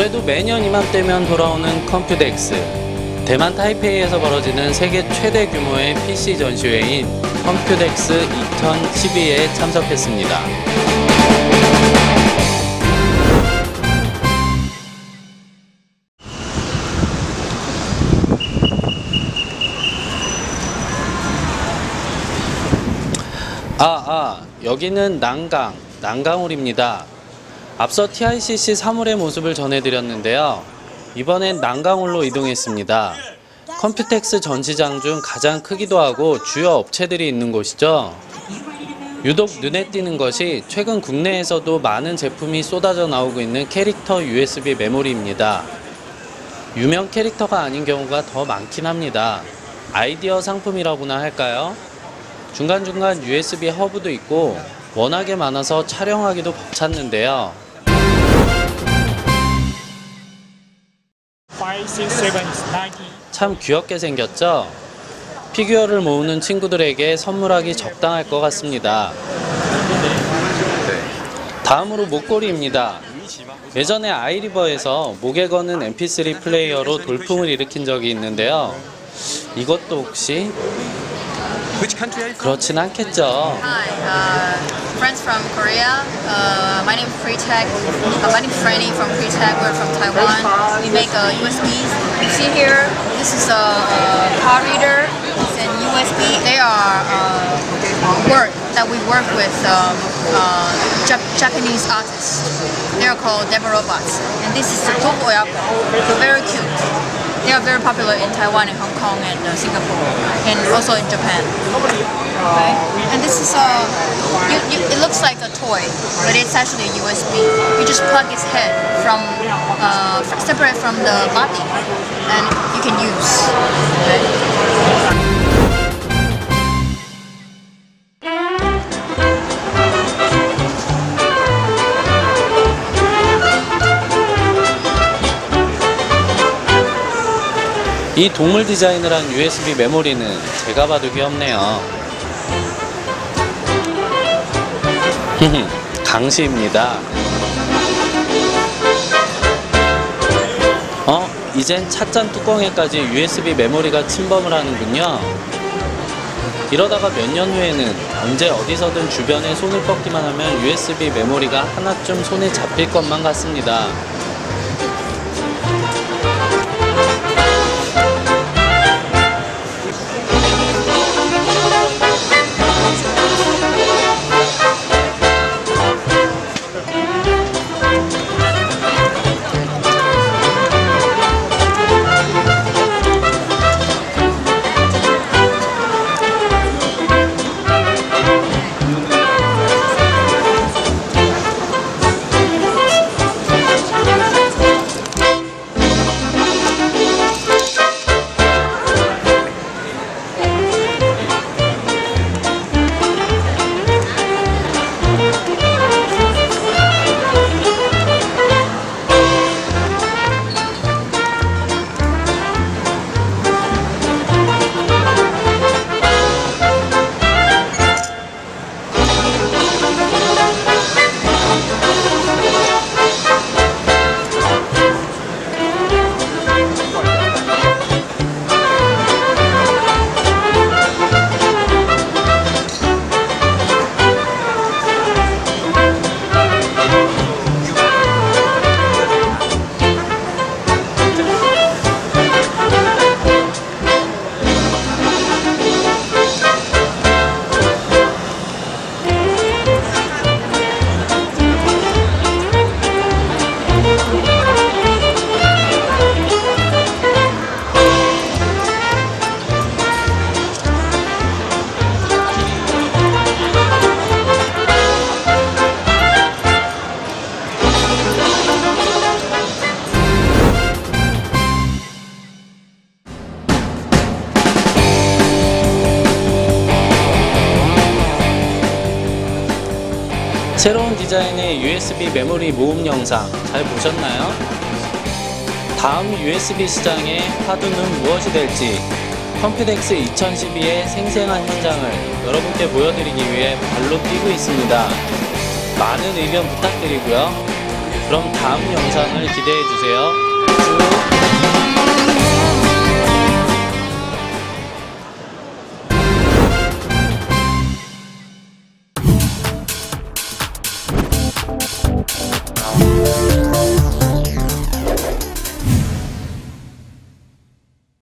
올해도 매년 이맘때면 돌아오는 Computex. 대만 타이페이에서 벌어지는 세계 최대 규모의 PC 전시회인 Computex 2012에 참석했습니다. 아, 아, 여기는 난강, 난강홀입니다. 앞서 TICC 사물의 모습을 전해드렸는데요. 이번엔 난강홀로 이동했습니다. Computex 전시장 중 가장 크기도 하고 주요 업체들이 있는 곳이죠. 유독 눈에 띄는 것이 최근 국내에서도 많은 제품이 쏟아져 나오고 있는 캐릭터 USB 메모리입니다. 유명 캐릭터가 아닌 경우가 더 많긴 합니다. 아이디어 상품이라고나 할까요? 중간중간 USB 허브도 있고 워낙에 많아서 촬영하기도 벅찼는데요. 참 귀엽게 생겼죠? 피규어를 모으는 친구들에게 선물하기 적당할 것 같습니다. 다음으로 목걸이입니다. 예전에 아이리버에서 목에 거는 mp3 플레이어로 돌풍을 일으킨 적이 있는데요. 이것도 혹시? 그렇진 않겠죠. Friends from Korea. Uh, my name is Pretech. Uh, my name is Franny from Pretech. We're from Taiwan. We make uh, USBs. You see here, this is a, a card reader. It's an USB. They are uh, work that we work with um, uh, Jap- Japanese artists. They are called Deva Robots. And this is the. So very cute. They are very popular in Taiwan and Hong Kong and uh, Singapore and also in Japan. Okay. And this is a, you, you, a toy, but it's actually a USB. You just plug its head from, uh, separate from the body, and you can use. Okay. 이 동물 디자인을 한 USB 메모리는 제가 봐도 귀엽네요. 강시입니다. 어? 이젠 찻잔 뚜껑에까지 USB 메모리가 침범을 하는군요. 이러다가 몇 년 후에는 언제 어디서든 주변에 손을 뻗기만 하면 USB 메모리가 하나쯤 손에 잡힐 것만 같습니다. 새로운 디자인의 USB 메모리 모음 영상 잘 보셨나요? 다음 USB 시장의 화두는 무엇이 될지 컴퓨덱스 2012의 생생한 현장을 여러분께 보여드리기 위해 발로 뛰고 있습니다. 많은 의견 부탁드리고요. 그럼 다음 영상을 기대해 주세요.